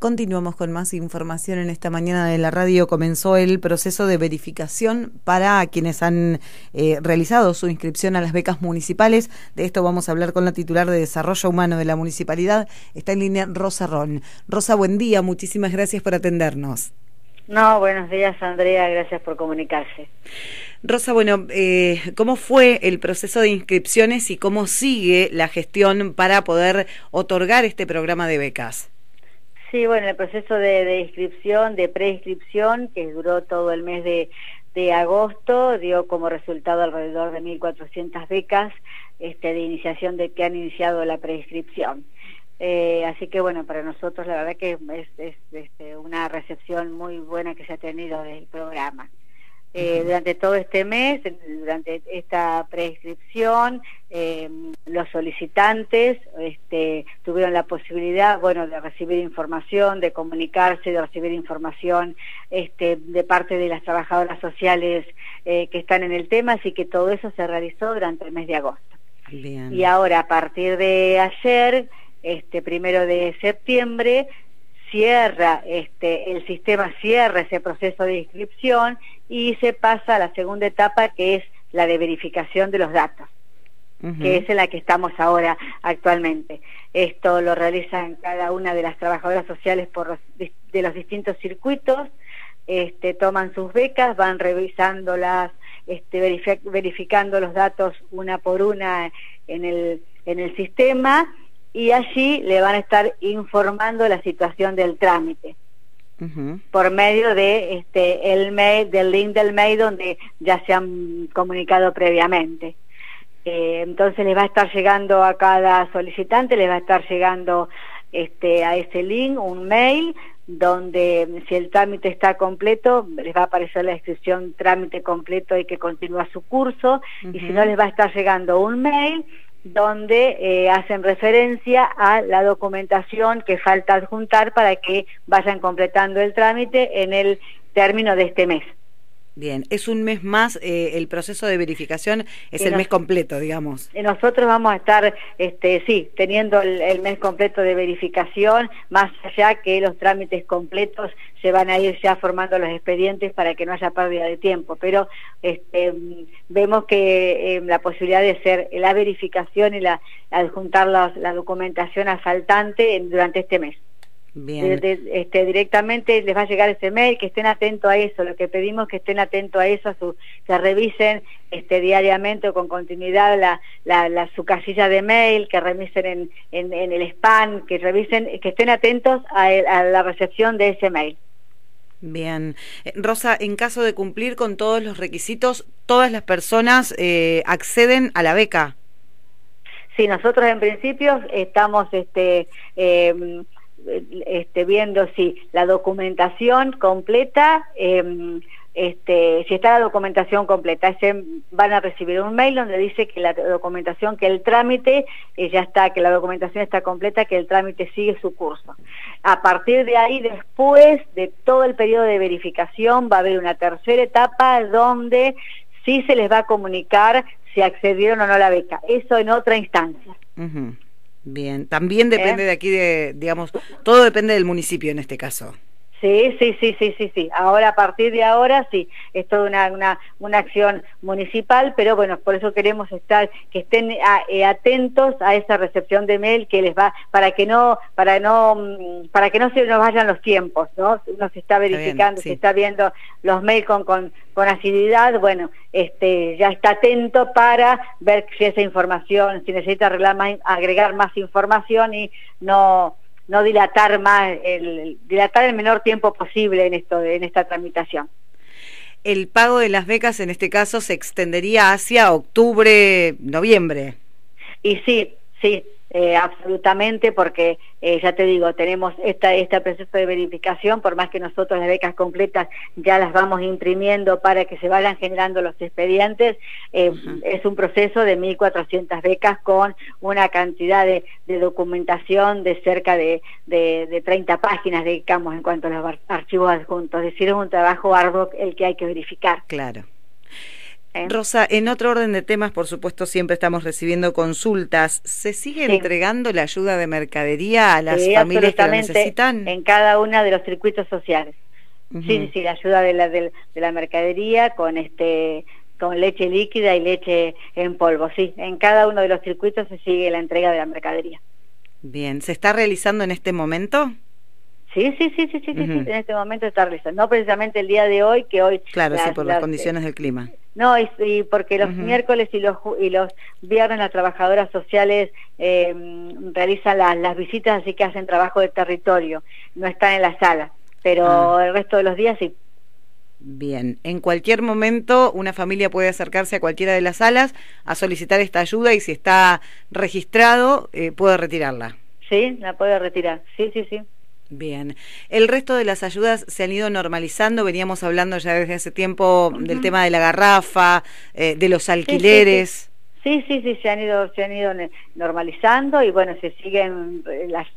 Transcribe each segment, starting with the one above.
Continuamos con más información en esta mañana de la radio. Comenzó el proceso de verificación para quienes han eh, realizado su inscripción a las becas municipales. De esto vamos a hablar con la titular de Desarrollo Humano de la municipalidad. Está en línea Rosa Ron. Rosa, buen día. Muchísimas gracias por atendernos. No, buenos días Andrea, gracias por comunicarse. Rosa, bueno, eh, ¿cómo fue el proceso de inscripciones y cómo sigue la gestión para poder otorgar este programa de becas? Sí, bueno, el proceso de, inscripción, de preinscripción, que duró todo el mes de, agosto, dio como resultado alrededor de 1.400 becas este, de iniciación de que han iniciado la preinscripción. Eh, así que bueno, para nosotros la verdad que es, es este, una recepción muy buena que se ha tenido del programa. Eh, durante todo este mes, durante esta prescripción, eh, los solicitantes este, tuvieron la posibilidad, bueno, de recibir información, de comunicarse, de recibir información este, de parte de las trabajadoras sociales eh, que están en el tema, así que todo eso se realizó durante el mes de agosto. Y ahora, a partir de ayer, este primero de septiembre, cierra este, el sistema cierra ese proceso de inscripción y se pasa a la segunda etapa que es la de verificación de los datos, que es en la que estamos ahora actualmente. Esto lo realizan cada una de las trabajadoras sociales por los, de los distintos circuitos, este, toman sus becas, van revisándolas, este, verificando los datos una por una en el, en el sistema y allí le van a estar informando la situación del trámite. Por medio de este el mail del link del mail donde ya se han comunicado previamente. Eh, entonces le va a estar llegando a cada solicitante le va a estar llegando este a ese link un mail donde si el trámite está completo les va a aparecer la descripción trámite completo y que continúa su curso. Y si no les va a estar llegando un mail donde eh, hacen referencia a la documentación que falta adjuntar para que vayan completando el trámite en el término de este mes. Bien, es un mes más, eh, el proceso de verificación es el mes completo, digamos. Nosotros vamos a estar, este, sí, teniendo el, mes completo de verificación, más allá que los trámites completos se van a ir ya formando los expedientes para que no haya pérdida de tiempo, pero este, vemos que eh, la posibilidad de hacer la verificación y la adjuntar la documentación asaltante durante este mes. Bien. este, directamente les va a llegar ese mail, que estén atentos a eso, lo que pedimos que estén atentos a eso, a su, que revisen este, diariamente o con continuidad la, la, su casilla de mail, que revisen en, en, el spam, que revisen, que estén atentos a, la recepción de ese mail. Bien. Eh, Rosa, en caso de cumplir con todos los requisitos, ¿todas las personas eh, acceden a la beca? Sí, nosotros en principio estamos este, eh, este, viendo si la documentación completa, em, este, si está la documentación completa, ese, van a recibir un mail donde dice que la documentación, que el trámite eh, ya está, que la documentación está completa, que el trámite sigue su curso. A partir de ahí, después de todo el periodo de verificación, va a haber una tercera etapa donde sí se les va a comunicar si accedieron o no a la beca. Eso en otra instancia. Bien, también depende ¿Eh? de aquí, de, digamos, todo depende del municipio en este caso. Sí, sí, sí, sí, sí, sí. Ahora, a partir de ahora, sí, es toda una, una, una acción municipal, pero bueno, por eso queremos estar, que estén eh, atentos a esa recepción de mail que les va, para que no, para no, mm, para que no se nos vayan los tiempos, ¿no? Uno se está verificando, se está viendo los mails con, con, con asiduidad, bueno, este, ya está atento para ver si esa información, si necesita arreglar más, agregar más información y no no dilatar más, el, dilatar el menor tiempo posible en esto, en esta tramitación. El pago de las becas en este caso se extendería hacia octubre, noviembre. Y sí, sí, eh, absolutamente, porque eh, ya te digo, tenemos esta, este proceso de verificación, por más que nosotros las becas completas ya las vamos imprimiendo para que se vayan generando los expedientes, eh, es un proceso de 1.400 becas con una cantidad de, documentación de cerca de, de, de 30 páginas, digamos, en cuanto a los archivos adjuntos. Es decir, es un trabajo arduo el que hay que verificar. Claro. ¿Eh? Rosa, en otro orden de temas, por supuesto, siempre estamos recibiendo consultas. ¿Se sigue entregando la ayuda de mercadería a las familias que la necesitan? En cada uno de los circuitos sociales. Sí, sí, sí, la ayuda de la, de, la mercadería con este con leche líquida y leche en polvo, sí. En cada uno de los circuitos se sigue la entrega de la mercadería. Bien, ¿se está realizando en este momento? Sí, sí, sí, sí, sí, sí, en este momento está realizando. No precisamente el día de hoy, que hoy... Claro, sí, por las, condiciones del clima. No, y, porque los miércoles y los, y los viernes las trabajadoras sociales eh, realizan las visitas, así que hacen trabajo de territorio, no están en la sala, pero ah. el resto de los días sí. Bien, en cualquier momento una familia puede acercarse a cualquiera de las salas a solicitar esta ayuda y si está registrado eh, puede retirarla. Sí, la puede retirar, sí, sí, sí. Bien. El resto de las ayudas se han ido normalizando. Veníamos hablando ya desde hace tiempo del tema de la garrafa, eh, de los alquileres. Sí sí. sí, se han ido, se han ido normalizando y bueno, se siguen eh, las,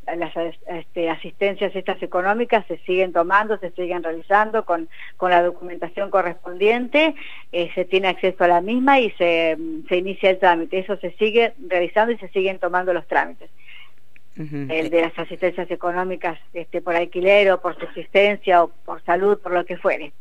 este, asistencias estas económicas, se siguen tomando, se siguen realizando con, con la documentación correspondiente, eh, se tiene acceso a la misma y se, se inicia el trámite. Eso se sigue realizando y se siguen tomando los trámites el de las asistencias económicas este, por alquiler o por subsistencia o por salud, por lo que fuere.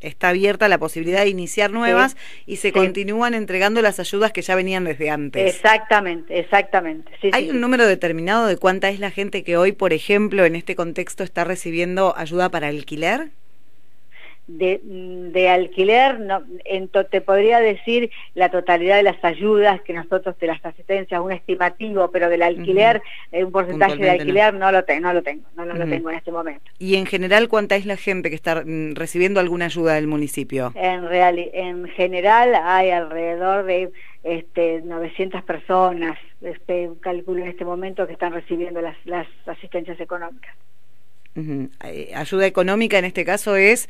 Está abierta la posibilidad de iniciar nuevas y se continúan entregando las ayudas que ya venían desde antes. Exactamente, exactamente. ¿Hay un número determinado de cuánta es la gente que hoy, por ejemplo, en este contexto está recibiendo ayuda para alquiler? De, de alquiler, no, en te podría decir la totalidad de las ayudas que nosotros, de las asistencias, un estimativo, pero del alquiler, eh, un porcentaje de alquiler no, lo, no lo tengo, no, lo tengo en este momento. ¿Y en general cuánta es la gente que está mm, recibiendo alguna ayuda del municipio? En, real, en general hay alrededor de este, 900 personas, este, calculo en este momento, que están recibiendo las, las asistencias económicas. Eh, ayuda económica en este caso es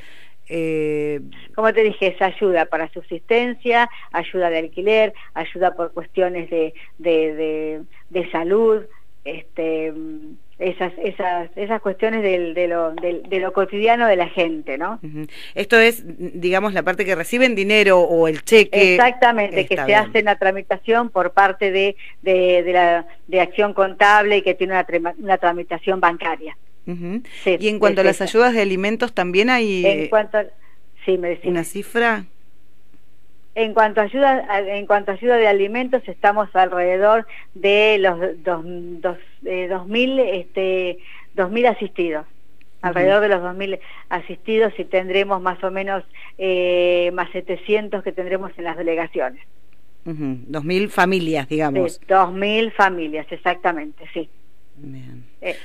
eh, como te dije, es ayuda para subsistencia, ayuda de alquiler, ayuda por cuestiones de, de, de, salud, este, esas, esas, esas cuestiones del, de, lo, de lo cotidiano de la gente, ¿no? Esto es, digamos, la parte que reciben dinero o el cheque. Exactamente, que se hace la tramitación por parte de, de, de, la, de acción contable y que tiene una, una tramitación bancaria y en cuanto a las ayudas de alimentos, también hay en cuanto sí, me una cifra. En cuanto a ayuda, en cuanto a ayuda de alimentos, estamos alrededor de los dos, dos, eh, 2000, este, 2000 asistidos. Alrededor de los 2.000 asistidos y tendremos más o menos eh, más 700 que tendremos en las delegaciones. Uh -huh. 2.000 familias, digamos. Sí, 2.000 familias, exactamente, sí. Bien. Eh,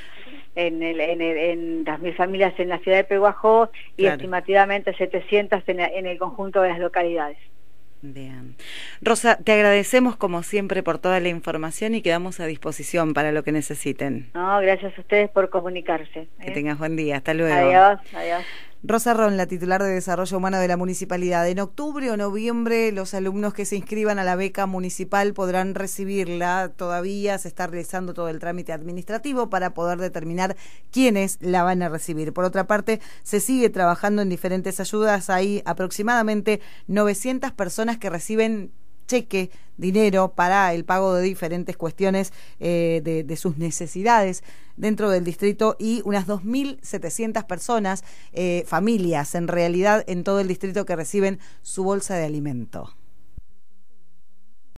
en, el, en, el, en las mil familias en la ciudad de Peguajó y estimativamente 700 en, en el conjunto de las localidades. Bien. Rosa, te agradecemos como siempre por toda la información y quedamos a disposición para lo que necesiten. No, gracias a ustedes por comunicarse. Que ¿eh? tengas buen día. Hasta luego. Adiós, adiós. Rosa Ron, la titular de Desarrollo Humano de la Municipalidad. En octubre o noviembre los alumnos que se inscriban a la beca municipal podrán recibirla. Todavía se está realizando todo el trámite administrativo para poder determinar quiénes la van a recibir. Por otra parte, se sigue trabajando en diferentes ayudas. Hay aproximadamente 900 personas que reciben cheque, dinero para el pago de diferentes cuestiones eh, de, sus necesidades dentro del distrito y unas 2.700 personas, eh, familias en realidad en todo el distrito que reciben su bolsa de alimento.